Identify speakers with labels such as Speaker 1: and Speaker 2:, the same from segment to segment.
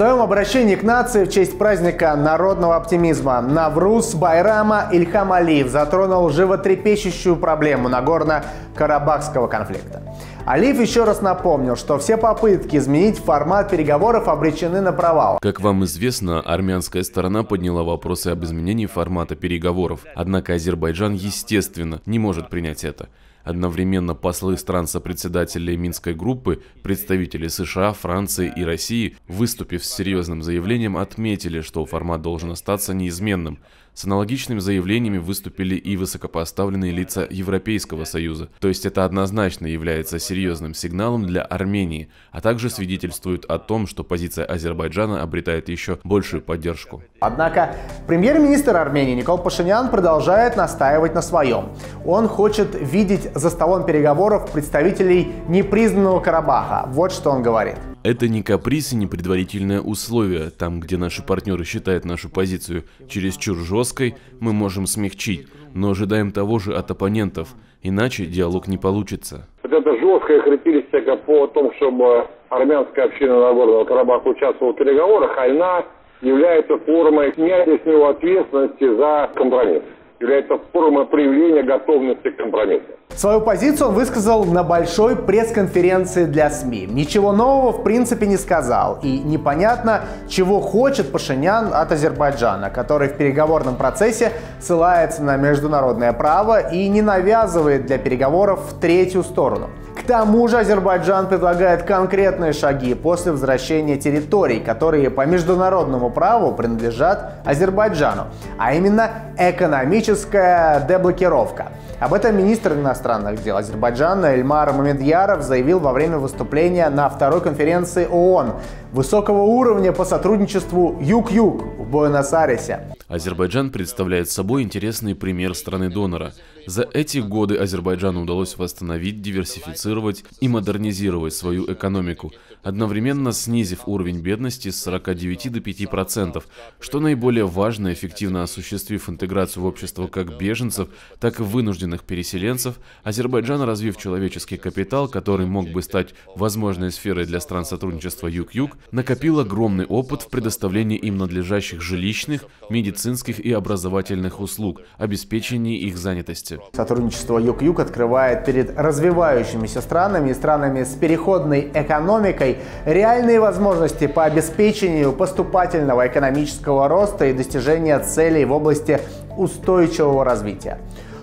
Speaker 1: своем обращении к нации в честь праздника народного оптимизма Навруз Байрама Ильхам Алиев затронул животрепещущую проблему Нагорно-Карабахского конфликта. Алиев еще раз напомнил, что все попытки изменить формат переговоров обречены на провал.
Speaker 2: Как вам известно, армянская сторона подняла вопросы об изменении формата переговоров. Однако Азербайджан, естественно, не может принять это. Одновременно послы стран-сопредседателей Минской группы, представители США, Франции и России, выступив с серьезным заявлением, отметили, что формат должен остаться неизменным. С аналогичными заявлениями выступили и высокопоставленные лица Европейского Союза. То есть это однозначно является серьезным сигналом для Армении, а также свидетельствует о том, что позиция Азербайджана обретает еще большую поддержку.
Speaker 1: Однако премьер-министр Армении Никол Пашинян продолжает настаивать на своем. Он хочет видеть за столом переговоров представителей непризнанного Карабаха. Вот что он говорит.
Speaker 2: Это не каприз и не предварительное условие. Там, где наши партнеры считают нашу позицию чересчур жесткой, мы можем смягчить, но ожидаем того же от оппонентов, иначе диалог не получится.
Speaker 3: Вот эта жесткая характеристика по тому, чтобы армянская община Нагорного Карабаха участвовала в переговорах, она является формой снятия с него ответственности за компромисс является формой проявления готовности к компромиссу.
Speaker 1: Свою позицию он высказал на большой пресс-конференции для СМИ. Ничего нового в принципе не сказал. И непонятно, чего хочет Пашинян от Азербайджана, который в переговорном процессе ссылается на международное право и не навязывает для переговоров третью сторону. Тому же Азербайджан предлагает конкретные шаги после возвращения территорий, которые по международному праву принадлежат Азербайджану, а именно экономическая деблокировка. Об этом министр иностранных дел Азербайджана Эльмар Мамедьяров заявил во время выступления на второй конференции ООН высокого уровня по сотрудничеству Юг-Юг Буэнос-Айресе.
Speaker 2: Азербайджан представляет собой интересный пример страны-донора. За эти годы Азербайджану удалось восстановить, диверсифицировать и модернизировать свою экономику, одновременно снизив уровень бедности с 49 до 5%, что наиболее важно, эффективно осуществив интеграцию в общество как беженцев, так и вынужденных переселенцев, Азербайджан, развив человеческий капитал, который мог бы стать возможной сферой для стран сотрудничества Юг-Юг, накопил огромный опыт в предоставлении им надлежащих жилищных, медицинских и образовательных услуг, обеспечении их занятости.
Speaker 1: Сотрудничество Юг-Юг открывает перед развивающимися странами и странами с переходной экономикой реальные возможности по обеспечению поступательного экономического роста и достижения целей в области устойчивого развития.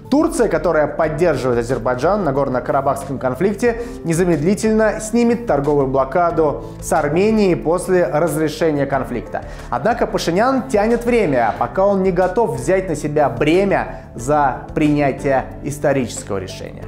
Speaker 1: Турция, которая поддерживает Азербайджан на горно-карабахском конфликте, незамедлительно снимет торговую блокаду с Арменией после разрешения конфликта. Однако Пашинян тянет время, пока он не готов взять на себя бремя за принятие исторического решения.